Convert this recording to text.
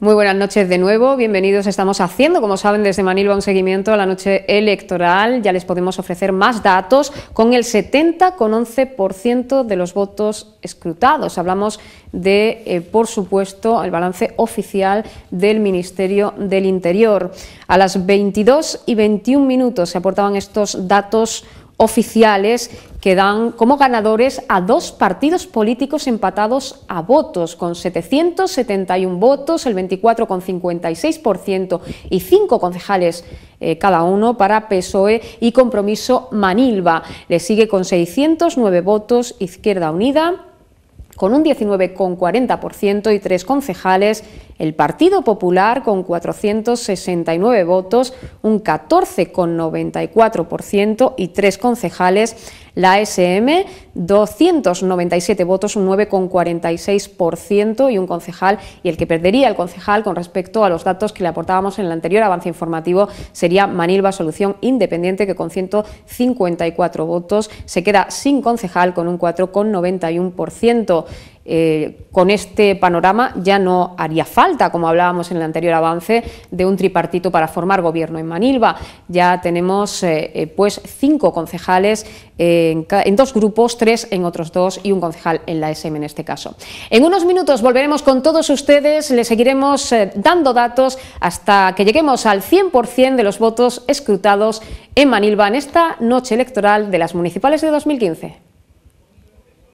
Muy buenas noches de nuevo, bienvenidos. Estamos haciendo, como saben, desde Manilva un seguimiento a la noche electoral. Ya les podemos ofrecer más datos con el 70,11% de los votos escrutados. Hablamos de, eh, por supuesto, el balance oficial del Ministerio del Interior. A las 22 y 21 minutos se aportaban estos datos oficiales que dan como ganadores a dos partidos políticos empatados a votos, con 771 votos, el 24,56% y cinco concejales eh, cada uno para PSOE y Compromiso Manilva. Le sigue con 609 votos Izquierda Unida, con un 19,40% y tres concejales, el Partido Popular con 469 votos, un 14,94% y tres concejales, la SM 297 votos, un 9,46% y un concejal, y el que perdería el concejal con respecto a los datos que le aportábamos en el anterior avance informativo sería Manilva Solución Independiente, que con 154 votos se queda sin concejal con un 4,91%. Eh, con este panorama ya no haría falta, como hablábamos en el anterior avance, de un tripartito para formar gobierno en Manilva. Ya tenemos eh, eh, pues cinco concejales en, dos grupos, tres en otros dos y un concejal en la SM en este caso. En unos minutos volveremos con todos ustedes, les seguiremos dando datos hasta que lleguemos al 100% de los votos escrutados en Manilva en esta noche electoral de las municipales de 2015.